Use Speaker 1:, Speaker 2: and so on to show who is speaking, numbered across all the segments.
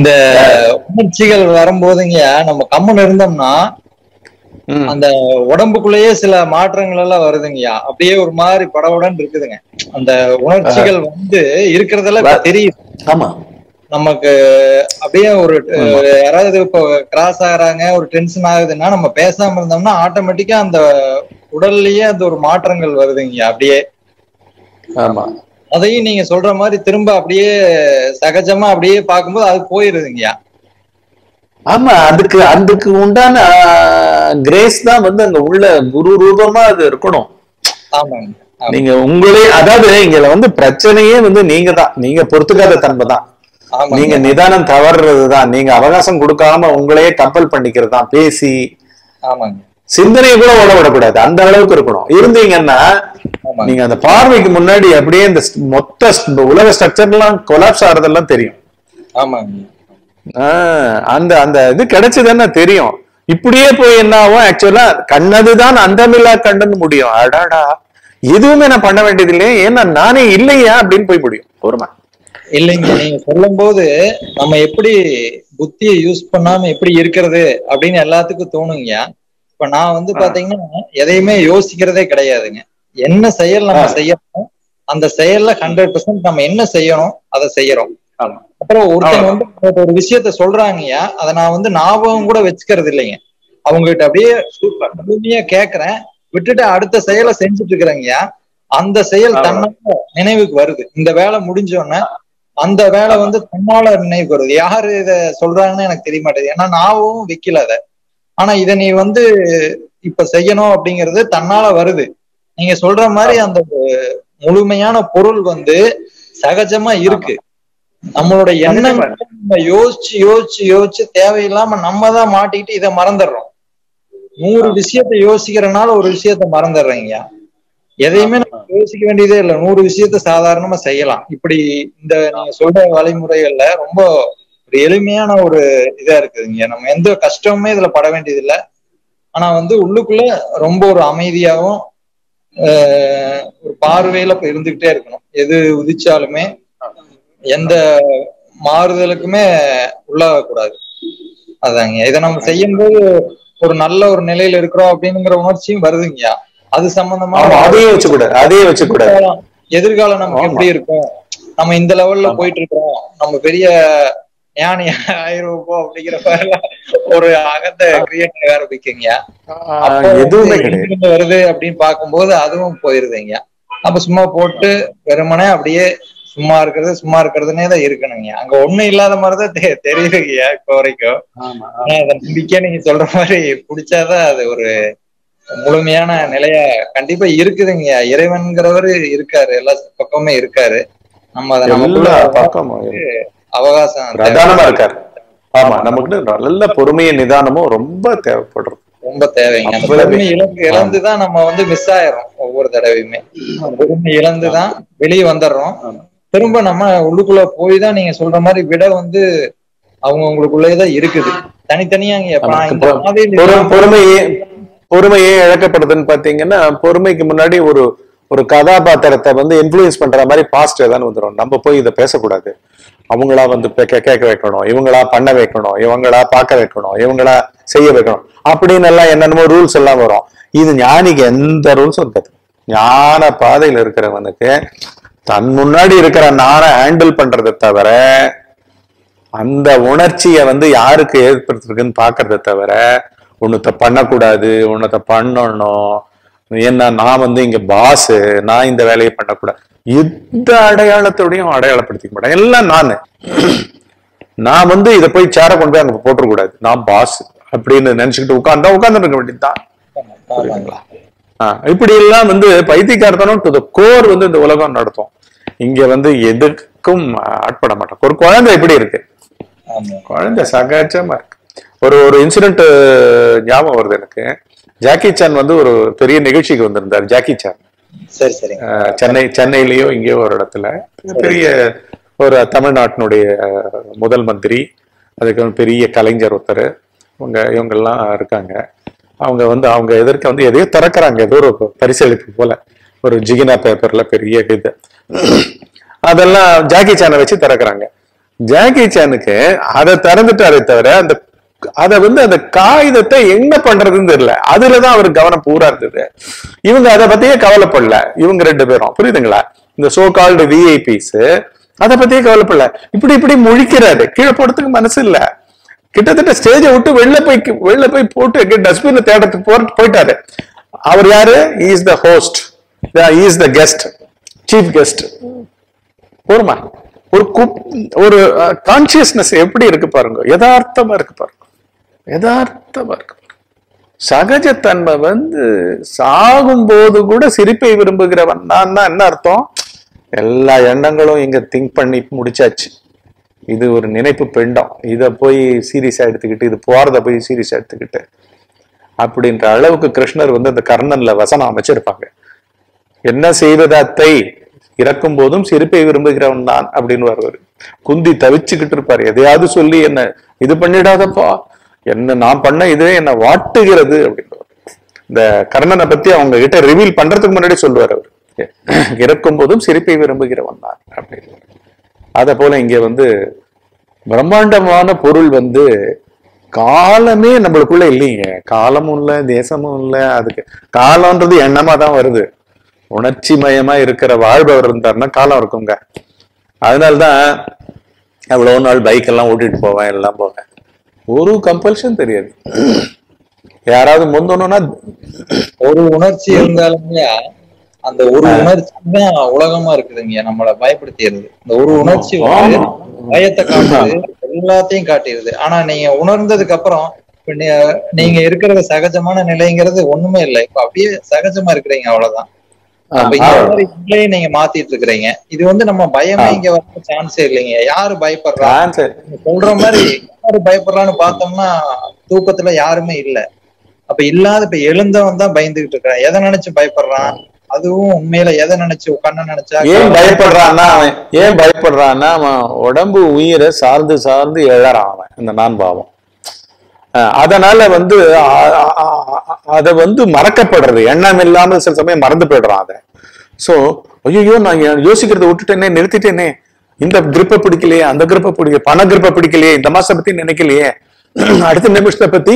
Speaker 1: இந்த உணர்ச்சிகள் வரும்போதுங்க நம்ம கம்முன்னு இருந்தோம்னா. அந்த உடம்புக்குள்ளேயே சில மாற்றங்கள் எல்லாம் வருதுங்கய்யா. அப்படியே ஒரு மாதிரி படபடன்னு இருக்குதுங்க. அந்த உணர்ச்சிகள் வந்து இருக்கிறதெல்லாம் தெரியுது.
Speaker 2: ஆமா.
Speaker 1: நமக்கு அப்படியே ஒரு யாராவது இப்போ கிராஸ் ஆகுறாங்க ஒரு டென்ஷன் ஆகுதுன்னா நம்ம பேசாம இருந்தோம்னா ஆட்டோமேட்டிக்கா அந்த உடல்லயே அந்த ஒரு மாற்றங்கள் வருதுங்க அப்படியே.
Speaker 2: ஆமா.
Speaker 1: அதையும் நீங்க சொல்ற மாதிரி திரும்ப அப்படியே சகஜமா அப்படியே பார்க்கும்போது அது போயிருதுங்கய்யா.
Speaker 2: ஆமா அதுக்கு அதுக்கு உண்டான கிரேஸ் தான் வந்து அங்க உள்ள குரு ரூபமா அது இருக்கணும்.
Speaker 1: ஆமாங்க ஆமா.
Speaker 2: நீங்க உங்களே அதாவது இங்க வந்து பிரச்சனையே வந்து நீங்க தான். நீங்க பொறுத்துக்காத தன்மை தான். நீங்க நிதானம் தவறுறது தான். நீங்க அவகாசம் கொடுக்காம உங்களையே கம்பல் பண்ணிக்கிறது தான். பேசி
Speaker 1: ஆமாங்க.
Speaker 2: சிந்தனையை கூட ஓட விடக்கூடாது அந்த அளவுக்கு இருக்கணும். இருந்தீங்கன்னா நீங்க அந்த பார்வைக்கு முன்னாடி அப்படியே இந்த மொத்த உலக ஸ்ட்ரக்சர் எல்லாம் கொலாப்ஸ் ஆறதெல்லாம் தெரியும். ஆஹ் அந்த அந்த இது கிடைச்சதுன்னா தெரியும். இப்படியே போய் என்ன ஆகும்? ஆக்சுவலா கண்ணதுதான் அந்தமில்லா கண்ணுன்னு முடியும். அடாடா. எதுவுமே நான் பண்ண வேண்டியது இல்லையே. ஏன்னா நானே இல்லையா அப்படின்னு போய் முடியும். பொறுமை.
Speaker 1: இல்லைங்க. நீங்க சொல்லும் போது நம்ம எப்படி புத்தியை யூஸ் பண்ணாம எப்படி இருக்கிறது அப்படின்னு எல்லாத்துக்கும் தோணுங்கய்யா இப்ப நான் வந்து பாத்தீங்கன்னா எதையுமே யோசிக்கிறதே கிடையாதுங்க. என்ன செயல் நம்ம செய்யணும் அந்த செயல்ல ஹண்ட்ரட் பர்சன்ட் நம்ம என்ன செய்யணும் அதை செய்யறோம். அப்புறம் ஒருத்தங்க வந்து ஒரு விஷயத்த சொல்றாங்கய்யா அதை நான் வந்து ஞாபகம் கூட வச்சுக்கிறது இல்லைங்க. அவங்க கிட்ட அப்படியே முழுமையா கேக்குறேன். விட்டுட்டு அடுத்த செயலை செஞ்சுட்டு இருக்கிறேங்கய்யா அந்த செயல். தன்னால நினைவுக்கு வருது. இந்த வேலை முடிஞ்ச உடனே அந்த வேலை வந்து தன்னால நினைவுக்கு வருது. யாரு இத சொல்றாங்கன்னு எனக்கு தெரிய மாட்டேங்குது. ஏன்னா நாவும் வைக்கல அத. ஆனா இத நீ வந்து இப்ப செய்யணும் அப்படிங்கிறது தன்னால வருது. நீங்க சொல்ற மாதிரி அந்த முழுமையான பொருள் வந்து சகஜமா இருக்கு. நம்மளோட எண்ணங்கள் நம்ம யோசிச்சு யோசிச்சு யோசிச்சு தேவையில்லாம நம்ம தான் மாட்டிக்கிட்டு இதை மறந்துடுறோம். நூறு விஷயத்த யோசிக்கிறனால ஒரு விஷயத்த மறந்துடுறீங்க. எதையுமே நம்ம யோசிக்க வேண்டியதே இல்லை. நூறு விஷயத்த சாதாரணமா செய்யலாம். இப்படி இந்த நீங்க சொல்ற வழிமுறைகள்ல ரொம்ப ஒரு எளிமையான ஒரு இதா இருக்குதுங்க நம்ம எந்த கஷ்டமுமே இதுல பட வேண்டியது இல்ல ஆனா வந்து உள்ளுக்குள்ள ரொம்ப ஒரு அமைதியாவும் ஆஹ், ஒரு பார்வையில இப்ப இருந்துகிட்டே இருக்கணும். எது உதிச்சாலுமே எந்த மாறுதலுக்குமே உள்ளாகக்கூடாது அதாங்க. இதை நம்ம செய்யும்போது ஒரு நல்ல ஒரு நிலையில இருக்கிறோம் அப்படிங்கிற உணர்ச்சியும் வருதுங்கய்யா அது சம்பந்தமா
Speaker 2: அதையும் வச்சுக்கூடாது அதையும் வச்சுக்கூடாது
Speaker 1: எதிர்காலம் நமக்கு. எப்படி இருக்கும்? நம்ம இந்த லெவல்ல போயிட்டு இருக்கிறோம். நம்ம பெரிய ஞானி ஆயிருப்போ அப்படிங்கிற ஒரு அகத்தை கிரியேட் ஆரம்பிக்குங்க
Speaker 2: எதுவுமே
Speaker 1: எங்கிருந்து வருது அப்படின்னு பார்க்கும்போது அதுவும் போயிருதுங்க. அப்ப சும்மா போட்டு வெறுமனே அப்படியே சும்மா இருக்கிறது சும்மா இருக்கிறதுனே தான் இருக்கணுங்க. அங்க ஒண்ணும் இல்லாத மாதிரிதான் தெ- தெரியுதுங்கய்யா இப்ப வரைக்கும். ஆனா அதை நம்பிக்கையா நீங்க சொல்ற மாதிரி பிடிச்சாதான் அது ஒரு முழுமையான நிலையா கண்டிப்பா இருக்குதுங்க. இறைவன்கிறவரு இருக்காரு எல்லா பக்கமுமே இருக்காரு. நம்ம அதை நமக்குள்ள அவகாசம்.
Speaker 2: பிரதானமா இருக்காரு. ஆமா நமக்கு நல்ல பொறுமையும் நிதானமும் ரொம்ப தேவைப்படுறது.
Speaker 1: ரொம்ப தேவைங்க. பொறுமை இழந்து இழந்துதான் நம்ம வந்து மிஸ் ஆயிரும் ஒவ்வொரு தடவையுமே. பொறுமை இழந்துதான் வெளியே வந்துடுறோம். திரும்ப நம்ம உள்ளுக்குள்ள போய் தான் நீங்க சொல்ற மாதிரி விட வந்து அவங்க உங்களுக்குள்ளேதான் இருக்குது. தனித்தனியா
Speaker 2: பொறுமையே பொறுமையே இழக்கப்படுதுன்னு பாத்தீங்கன்னா பொறுமைக்கு முன்னாடி ஒரு ஒரு கதாபாத்திரத்தை வந்து இன்ஃபுளுயன்ஸ் பண்ற மாதிரி பாஸ்ட் ஏதாவது வந்துடும் நம்ம போய் இதை பேசக்கூடாது. அவங்களா வந்து கேட்க வைக்கணும் இவங்களா பண்ண வைக்கணும் இவங்களா பார்க்க வைக்கணும் இவங்களா செய்ய வைக்கணும் அப்படின்னு எல்லாம் என்னென்னமோ ரூல்ஸ் எல்லாம் வரும். இது ஞானிக்கு எந்த ரூல்ஸும் இருக்காது. ஞான பாதையில் இருக்கிறவனுக்கு தன் முன்னாடி இருக்கிற நானை ஹேண்டில் பண்றதை தவிர அந்த உணர்ச்சியை வந்து யாருக்கு ஏற்படுத்திருக்குன்னு பாக்குறத தவிர உன்னத்தை பண்ணக்கூடாது உன்னத்தை பண்ணணும் ஏன்னா நான் வந்து இங்க பாஸ் நான் இந்த வேலையை பண்ணக்கூடாது. எந்த அடையாளத்தோடையும் அடையாளப்படுத்திக்க மாட்டேன். எல்லாம் நானு. நான் வந்து இதை போய் சேர கொண்டு போய் அங்க போட்டுறக்கூடாது. நான் பாஸ் அப்படின்னு நினைச்சுக்கிட்டு உட்கார்ந்தா உட்கார்ந்து இருக்க வேண்டியதுதான். புரியுதுங்களா? இப்படி எல்லாம் வந்து பைத்தியக்காரத்தனம் டு த கோர் வந்து இந்த உலகம் நடத்தும். இங்க வந்து எதுக்கும் ஆட்பட மாட்டோம். ஒரு குழந்தை எப்படி இருக்கு. குழந்தை சகஜமா இருக்கு. ஒரு ஒரு இன்சிடென்ட் ஞாபகம் வருது எனக்கு. ஜாக்கி சான் வந்து ஒரு பெரிய நிகழ்ச்சிக்கு வந்திருந்தார் ஜாக்கி சான்.
Speaker 1: சரி
Speaker 2: அஹ், சென்னை சென்னையிலயோ எங்கேயோ ஒரு இடத்துல. பெரிய ஒரு தமிழ்நாட்டினுடைய முதல் மந்திரி அதுக்கு பெரிய கலைஞர் ஒருத்தர். இவங்க இவங்கெல்லாம் இருக்காங்க. அவங்க வந்து அவங்க எதிர்க்க வந்து எதையோ திறக்கிறாங்க ஏதோ ஒரு பரிசளிப்பு போல. ஒரு ஜிகினா பேப்பர்ல பெரிய இது. அதெல்லாம் ஜாக்கி சானை வச்சு திறக்கிறாங்க. ஜாக்கி சானுக்கு அதை திறந்துட்டாரே தவிர அந்த அத வந்து அந்த காகிதத்தை என்ன பண்றதுன்னு தெரியல. அதுலதான் அவர் கவனம் பூரா இருந்தது. இவங்க அதை பத்தியே கவலைப்படல. இவங்க ரெண்டு பேரும். புரியுதுங்களா? இந்த சோ கால்டு விஐபிஸ் அதை பத்தியே கவலைப்படல. இப்படி இப்படி முழிக்கிறாரு. கீழே போடுறதுக்கு மனசு இல்ல. கிட்டத்தட்ட ஸ்டேஜை விட்டு வெளில போய் வெளில போய் போட்டு டஸ்ட்பின் தேடத்துக்கு போட்டு போயிட்டாரு. அவர் யாரு? Is the host is the guest chief guest போருமா? ஒரு குப் ஒரு கான்சியஸ்னஸ் எப்படி இருக்கு பாருங்க. யதார்த்தமா இருக்கு பாருங்க. யதார்த்தமா இருக்கு சகஜத்தன்மை வந்து சாகும் போது கூட சிரிப்பை விரும்புகிறவன். நான் தான் என்ன அர்த்தம்? எல்லா எண்ணங்களும் இங்க திங்க் பண்ணி முடிச்சாச்சு. இது ஒரு நினைப்பு பெண்டம். இத போய் சீரியஸா எடுத்துக்கிட்டு இது போறத போய் சீரியஸா எடுத்துக்கிட்டு அப்படின்ற அளவுக்கு கிருஷ்ணர் வந்து அந்த கர்ணன்ல வசனம் அமைச்சிருப்பாங்க. என்ன செய்வதாத்தை இறக்கும் போதும் சிரிப்பை விரும்புகிறவன் நான் அப்படின்னு வருவார் குந்தி தவிச்சுக்கிட்டு இருப்பாரு. எதையாவது சொல்லி என்ன இது பண்ணிடாதப்பா. என்ன நான் பண்ண இதுவே என்ன வாட்டுகிறது அப்படின்னு இந்த கர்ணனை பத்தி அவங்க கிட்ட ரிவீல் பண்றதுக்கு முன்னாடி சொல்லுவார் அவர். இறக்கும் போதும் சிரிப்பை விரும்புகிறவன் தான் அப்படின்னு அத போல இங்க வந்து பிரம்மாண்டமான பொருள் வந்து காலமே நம்மளுக்குள்ள இல்லைங்க. காலமும் இல்லை தேசமும் இல்லை அதுக்கு காலம்ன்றது எண்ணமா தான் வருது. உணர்ச்சி மயமா இருக்கிற வாழ்பவர் இருந்தாருன்னா காலம் இருக்குங்க. அதனால்தான் எவ்வளவு நாள் பைக் எல்லாம் ஓட்டிட்டு போவேன் எல்லாம் போவேன். ஒரு கம்பல்ஷன் தெரியாது. யாராவது முந்தணும்னா
Speaker 1: ஒரு உணர்ச்சி இருந்தாலுமே அந்த ஒரு உணர்ச்சி தான் உலகமா இருக்குதுங்க. நம்மள பயப்படுத்திடுது. இந்த ஒரு உணர்ச்சி. பயத்தை காட்டுது எல்லாத்தையும் காட்டிடுது. ஆனா நீங்க உணர்ந்ததுக்கு அப்புறம் நீங்க இருக்கிறது சகஜமான நிலைங்கிறது ஒண்ணுமே இல்லை. இப்ப அப்படியே சகஜமா இருக்கிறீங்க அவ்வளவுதான். நீங்க மாத்திட்டு இருக்கிறீங்க. இது வந்து நம்ம பயமே இங்க வர சான்ஸே இல்லைங்க. யாரு பயப்படுறா? சொல்ற மாதிரி யாரு பயப்படுறான்னு பார்த்தோம்னா தூக்கத்துல யாருமே இல்ல. அப்ப இல்லாத இப்ப எழுந்தவன் தான் பயந்துகிட்டு இருக்கிறான் எதை நினைச்சு பயப்படுறான்? அதுவும் உண்மையில எதை நினைச்சு கண்ணை நினைச்சா
Speaker 2: ஏன் பயப்படுறான்னா அவன் ஏன் பயப்படுறான்னா அவன் உடம்பு உயிரை சார்ந்து சார்ந்து எழறான் அவன். இந்த நான் பாவம். அதனால வந்து அத வந்து மறக்கப்படுறது. எண்ணம் இல்லாமல் சில சமயம் மறந்து போயிடுறான் அதை. சோ ஐயோ நான் யோசிக்கிறத விட்டுட்டேனே நிறுத்திட்டேனே. இந்த கிரிப்பை பிடிக்கலையே அந்த கிரிப்பை பிடிக்கல பண கிரிப்பை பிடிக்கலையே இந்த மாசத்தை பத்தி நினைக்கலையே. அடுத்த நிமிஷத்தை பத்தி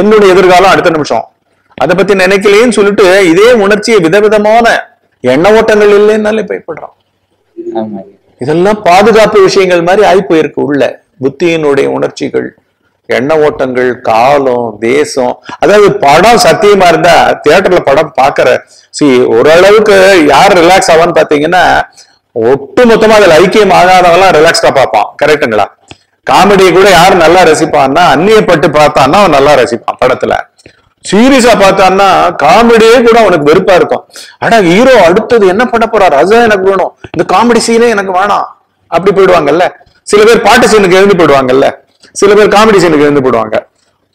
Speaker 2: என்னுடைய எதிர்காலம் அடுத்த நிமிஷம். அதை பத்தி நினைக்கலையேன்னு சொல்லிட்டு இதே உணர்ச்சியை விதவிதமான எண்ண ஓட்டங்கள் இல்லைன்னாலே பயப்படுறான்.
Speaker 1: ஆமா
Speaker 2: இதெல்லாம் பாதுகாப்பு விஷயங்கள் மாதிரி ஆகி போயிருக்கு உள்ள புத்தியினுடைய உணர்ச்சிகள். எண்ண ஓட்டங்கள் காலம் தேசம் அதாவது படம் சத்தியமா இருந்தா தியேட்டர்ல படம் பாக்குற. சி ஓரளவுக்கு யார் ரிலாக்ஸ் ஆவான்னு பாத்தீங்கன்னா ஒட்டு மொத்தமா அதுல ஐக்கியம் ஆகாதவெல்லாம் ரிலாக்ஸ்டா பார்ப்பான். கரெக்டுங்களா காமெடியை கூட யார் நல்லா ரசிப்பான்னா அந்நியப்பட்டு பார்த்தான்னா அவன் நல்லா ரசிப்பான் படத்துல. சீரியஸா பார்த்தான்னா காமெடியே கூட அவனுக்கு வெறுப்பா இருக்கும். ஆனா ஹீரோ அடுத்தது என்ன பண்ண போறாரு? அதுதான் எனக்கு வேணும். இந்த காமெடி சீனே எனக்கு வேணாம். அப்படி போயிடுவாங்கல்ல. சில பேர் பாட்டு சீனுக்கு எழுந்து போயிடுவாங்கல்ல. சில பேர் காமெடி சீனுக்கு எழுந்து போயிடுவாங்க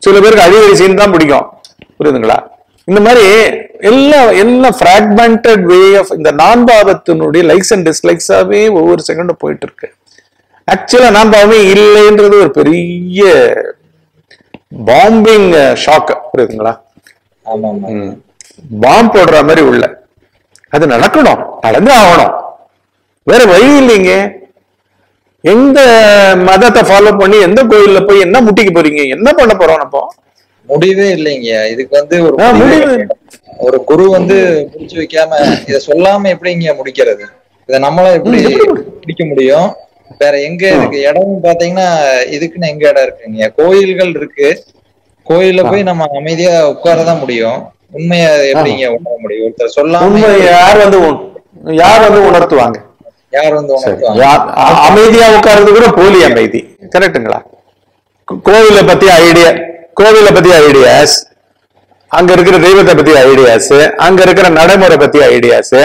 Speaker 2: சில பேருக்கு அழிவழி சீன் தான் பிடிக்கும். புரியுதுங்களா? இந்த மாதிரி எல்லா எல்லாம் ஃபிராக்மெண்டட் வே ஆஃப் இந்த நான்பாவத்தினுடைய லைக்ஸ் அண்ட் டிஸ்லைக்ஸாவே ஒவ்வொரு செகண்டும் போயிட்டு இருக்கு ஆக்சுவலா நான்பாவமே இல்லைன்றது ஒரு பெரிய பாம்பிங் ஷாக் புரியுதுங்களா? பாம்பு போடுற மாதிரி உள்ள. அது நடக்கணும். நடந்து ஆகணும். வேற வழி இல்லைங்க. எந்த மதத்தை ஃபாலோ பண்ணி எந்த கோயில்ல போய் என்ன முட்டிக்க போறீங்க? என்ன பண்ண போறோம் அப்போ
Speaker 1: முடிவே இல்லைங்க. இதுக்கு வந்து ஒரு. ஒரு குரு வந்து முடிச்சு வைக்காம இத சொல்லாம எப்படிங்க முடிக்கிறது? இத நம்மள எப்படி முடிக்க முடியும்? வேற எங்க இருக்கு இடம் பாத்தீங்கன்னா இதுக்குன்னு எங்க இடம் இருக்குங்க? கோயில்கள் இருக்கு. கோயில்ல போய் நம்ம அமைதியா உட்காரதான் முடியும். உண்மையை எப்படிங்க உணர முடியும்? ஒருத்தர் சொல்லாம
Speaker 2: யார் வந்து யார் வந்து உணர்த்துவாங்க?
Speaker 1: யார் வந்து
Speaker 2: அமைதியா உட்கார்றது கூட போலி அமைதி. கரெக்ட்டுங்களா? கோ- கோவிலை பத்தி ஐடியா கோவிலை பத்தி ஐடியாஸ் அங்க இருக்கிற தெய்வத்தை பத்தி ஐடியாஸ் அங்க இருக்கிற நடைமுறை பத்தி ஐடியாஸ்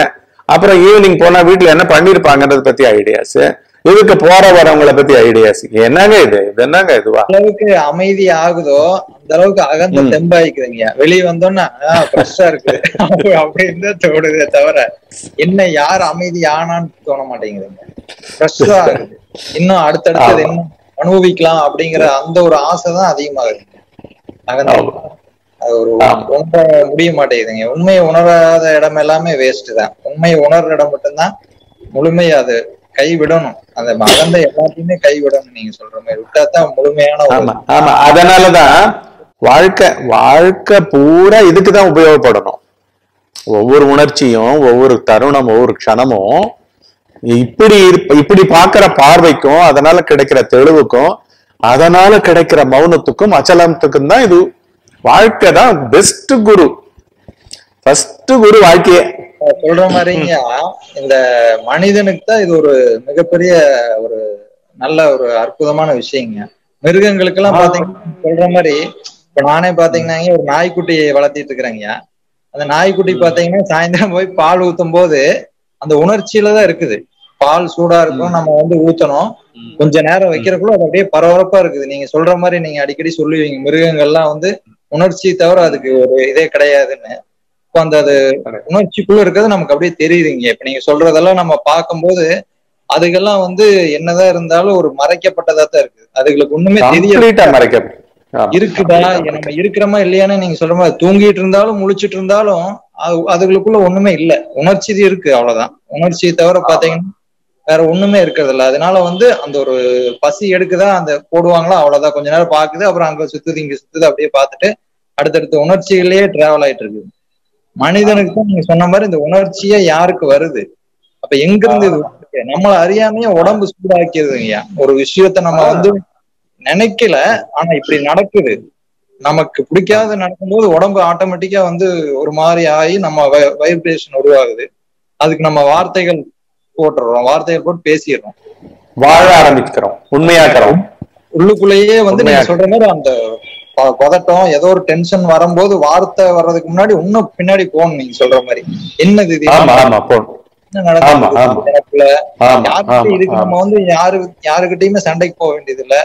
Speaker 2: அப்புறம் ஈவினிங் போனா வீட்டுல என்ன பண்ணிருப்பாங்கன்றத பத்தி ஐடியாஸ் இதுக்கு போற வரவங்கள பத்தி ஐடியாஸ் என்னங்க இது? இது என்னங்க இதுவா?
Speaker 1: அளவுக்கு அமைதி ஆகுதோ அந்த அளவுக்கு அகந்த தெம்பாயிக்குதுங்க வெளியே வந்தோம்னா ஃப்ரெஷ்ஷா இருக்கு. அப்படின்னு தான் தோணுதே தவிர என்ன யார் அமைதி ஆனான்னு தோண மாட்டேங்குதுங்க. ஃப்ரெஷ்ஷா ஆகுது இன்னும் அடுத்தடுத்தது என்ன அனுபவிக்கலாம் அப்படிங்கிற அந்த ஒரு ஆசை தான் அதிகமாகுது அகந்த. அது ஒரு. உணர முடிய மாட்டேங்குதுங்க. உண்மையை உணராத இடம் எல்லாமே வேஸ்ட் தான். உண்மையை உணர்ற இடம் மட்டும்தான் முழுமையா அது கை விடணும் அந்த மறந்த எல்லாத்தையுமே கை விடணும் நீங்க சொல்ற மாதிரி. விட்டா தான் முழுமையான
Speaker 2: ஆமா. அதனாலதான் வாழ்க்கை வாழ்க்கை பூரா இதுக்குதான் உபயோகப்படணும். ஒவ்வொரு உணர்ச்சியும் ஒவ்வொரு தருணம் ஒவ்வொரு க்ஷணமும் இப்படி இப்படி பார்க்கிற பார்வைக்கும் அதனால கிடைக்கிற தெளிவுக்கும் அதனால கிடைக்கிற மௌனத்துக்கும் அச்சலத்துக்கும் தான் இது வாழ்க்கை தான் பெஸ்ட் குரு. ஃபர்ஸ்ட் குரு வாழ்க்கையே.
Speaker 1: சொல்ற மாதிரிங்க இந்த மனிதனுக்கு தான் இது ஒரு மிகப்பெரிய ஒரு நல்ல ஒரு அற்புதமான விஷயங்க. மிருகங்களுக்கு எல்லாம் பாத்தீங்கன்னா சொல்ற மாதிரி இப்ப நானே பாத்தீங்கன்னா ஒரு நாய்க்குட்டியை வளர்த்திட்டு இருக்கிறேங்க. அந்த நாய்க்குட்டி பாத்தீங்கன்னா சாயந்தரம் போய் பால் ஊத்தும் போது அந்த உணர்ச்சியில தான் இருக்குது. பால் சூடா இருக்கும் நம்ம வந்து ஊத்தணும். கொஞ்ச நேரம் வைக்கிறக்குள்ள அது அப்படியே பரபரப்பா இருக்குது. நீங்க சொல்ற மாதிரி நீங்க அடிக்கடி சொல்லுவீங்க மிருகங்கள்லாம் வந்து உணர்ச்சி தவிர அதுக்கு ஒரு இதே கிடையாதுன்னு. இப்போ அந்த அது உணர்ச்சிக்குள்ள இருக்கிறது நமக்கு அப்படியே தெரியுதுங்க. இப்ப நீங்க சொல்றதெல்லாம் நம்ம பார்க்கும்போது அதுக்கெல்லாம் வந்து என்னதான் இருந்தாலும் ஒரு மறைக்கப்பட்டதா தான் இருக்கு அதுகளுக்கு ஒண்ணுமே தெரியல
Speaker 2: கம்ப்ளீட்டா மறைக்க ஆமா.
Speaker 1: இருக்குதா? நம்ம இருக்கிறோமா இல்லையான்னு நீங்க சொல்ற மாதிரி தூங்கிட்டு இருந்தாலும் முழிச்சிட்டு இருந்தாலும் அது- அதுகளுக்குள்ள ஒண்ணுமே இல்ல. உணர்ச்சி இருக்கு அவ்வளவுதான். உணர்ச்சியை தவிர பாத்தீங்கன்னா வேற ஒண்ணுமே இருக்கிறது இல்ல. அதனால வந்து அந்த ஒரு பசி எடுக்குதா அந்த போடுவாங்களா அவ்வளவுதான். கொஞ்ச நேரம் பாக்குது அப்புறம் அங்க சுத்துது இங்க சுத்துது அப்படியே பார்த்துட்டு அடுத்தடுத்த உணர்ச்சிகளே டிராவல் ஆயிட்டு இருக்கு மனிதனுக்கு தான் நீங்க சொன்ன மாதிரி இந்த உணர்ச்சியே யாருக்கு வருது? அப்ப எங்க இருந்து? நம்மள அறியாமையே உடம்பு சூடாக்கிடுதுங்கய்யா ஒரு விஷயத்த நம்ம வந்து நினைக்கல ஆனா இப்படி நடக்குது. நமக்கு பிடிக்காத நடக்கும்போது உடம்பு ஆட்டோமேட்டிக்கா வந்து ஒரு மாதிரி ஆகி நம்ம வைப்ரேஷன் உருவாகுது. அதுக்கு நம்ம வார்த்தைகள் போட்டுறோம். வார்த்தைகள் போட்டு பேசிடுறோம்.
Speaker 2: வாழ ஆரம்பிக்கிறோம். உண்மையாக்குறோம்.
Speaker 1: உள்ளுக்குள்ளேயே வந்து நீங்க. சொல்ற மாதிரி அந்த பதட்டம் ஏதோ ஒரு டென்ஷன் வரும்போது வார்த்தை வர்றதுக்கு முன்னாடி இன்னும் பின்னாடி போகணும் நீங்க சொல்ற மாதிரி. என்னது இது இதுக்கு
Speaker 2: ஆமா
Speaker 1: நம்ம வந்து யாரு யாருக்கிட்டயுமே சண்டைக்கு போக வேண்டியது இல்ல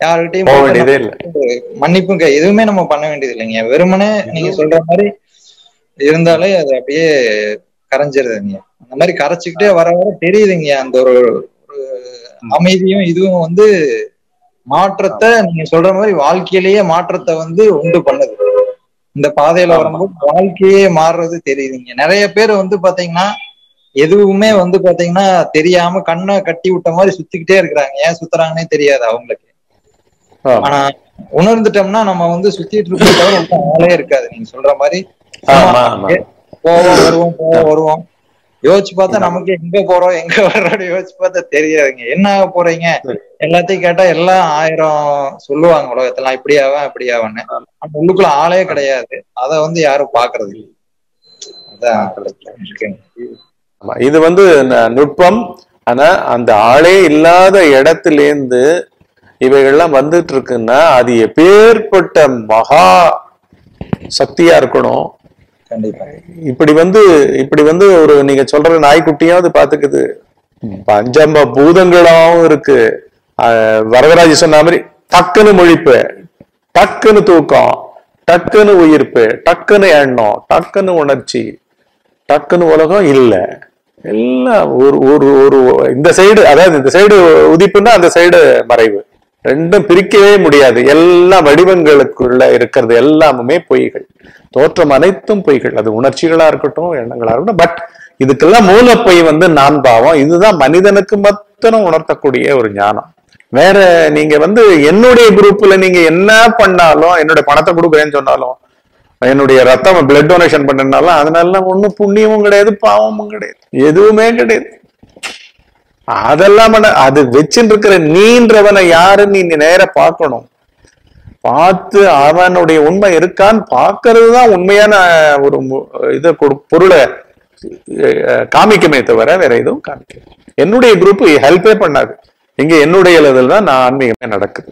Speaker 1: யாருக்கிட்டயும் மன்னிப்பும் எதுவுமே நம்ம பண்ண வேண்டியது இல்லைங்க வெறுமனே நீங்க சொல்ற மாதிரி இருந்தாலே அது அப்படியே கரைஞ்சிருதுங்க. அந்த மாதிரி கரைச்சுக்கிட்டே வர வர தெரியுதுங்க. அந்த ஒரு அமைதியும் இதுவும் வந்து மாற்றத்தை நீங்க சொல்ற மாதிரி வாழ்க்கையிலேயே மாற்றத்தை வந்து உண்டு பண்ணுது. இந்த பாதையில. வரும்போது வாழ்க்கையே மாறுறது தெரியுதுங்க. நிறைய பேர் வந்து பாத்தீங்கன்னா எதுவுமே வந்து பாத்தீங்கன்னா தெரியாம கண்ணை கட்டி விட்ட மாதிரி சுத்திக்கிட்டே இருக்கிறாங்க. ஏன் சுத்துறாங்கன்னே தெரியாது அவங்களுக்கு. ஆனா உணர்ந்துட்டோம்னா நம்ம வந்து சுத்திட்டு இருக்க தவிர உள்ள ஆளே இருக்காது. நீங்க சொல்ற மாதிரி போவோம் வருவோம் போவோம் வருவோம். யோசிச்சு பார்த்தா நமக்கு எங்க போறோம் எங்க வர்றோம் யோசிச்சு பார்த்தா தெரியாதுங்க. என்ன ஆக போறீங்க. எல்லாத்தையும் கேட்டா எல்லாம் ஆயிரம் சொல்லுவாங்க உலகத்தெல்லாம். இப்படி ஆவன் அப்படி ஆவன்னு. அந்த உள்ளுக்குள்ள ஆளே கிடையாது. அத வந்து யாரும் பாக்குறது இல்ல. அதான்
Speaker 2: இது வந்து நுட்பம். ஆனா அந்த ஆளே இல்லாத இடத்திலேந்து இவைகள்லாம் வந்துட்டு இருக்குன்னா அது எப்பேற்பட்ட மகா சக்தியா இருக்கணும். இப்படி வந்து இப்படி வந்து ஒரு நீங்க சொல்ற நாய்க்குட்டியும் அது பாத்துக்குது பஞ்சம பூதங்களாவும் இருக்கு. வரதராஜ் சொன்ன மாதிரி டக்குன்னு முழிப்பு டக்குன்னு தூக்கம் டக்குன்னு உயிர்ப்பு டக்குன்னு எண்ணம் டக்குன்னு உணர்ச்சி டக்குன்னு உலகம் இல்ல. எல்லாம் ஒரு ஒரு ஒரு இந்த சைடு அதாவது இந்த சைடு உதிப்புன்னா அந்த சைடு மறைவு. ரெண்டும் பிரிக்கவே முடியாது. எல்லா வடிவங்களுக்குள்ள இருக்கிறது எல்லாமுமே பொய்கள். தோற்றம் அனைத்தும் பொய்கள். அது உணர்ச்சிகளா இருக்கட்டும் எண்ணங்களா இருக்கட்டும். பட் இதுக்கெல்லாம் மூல பொய் வந்து நான் பாவம். இதுதான் மனிதனுக்கு மத்தனம் உணர்த்தக்கூடிய ஒரு ஞானம். வேற நீங்க வந்து என்னுடைய குரூப்ல நீங்க என்ன பண்ணாலும் என்னுடைய பணத்தை கொடுக்குறேன்னு சொன்னாலும் என்னுடைய ரத்தம் பிளட் டொனேஷன் பண்ணனாலும் அதனால ஒன்றும் புண்ணியமும் கிடையாது பாவமும் கிடையாது. எதுவுமே கிடையாது. அதெல்லாம் அது வச்சுட்டு இருக்கிற நீன்றவனை யாருன்னு நீ நேர பார்க்கணும். பார்த்து அவனுடைய உண்மை இருக்கான்னு பார்க்கறது தான் உண்மையான ஒரு இதை கொடு- பொருளை காமிக்குமே தவிர வேற எதுவும் காமிக்க என்னுடைய குரூப் ஹெல்ப்பே பண்ணாது. இங்க என்னுடைய இதில் தான் நான் ஆன்மீகமே நடக்குது.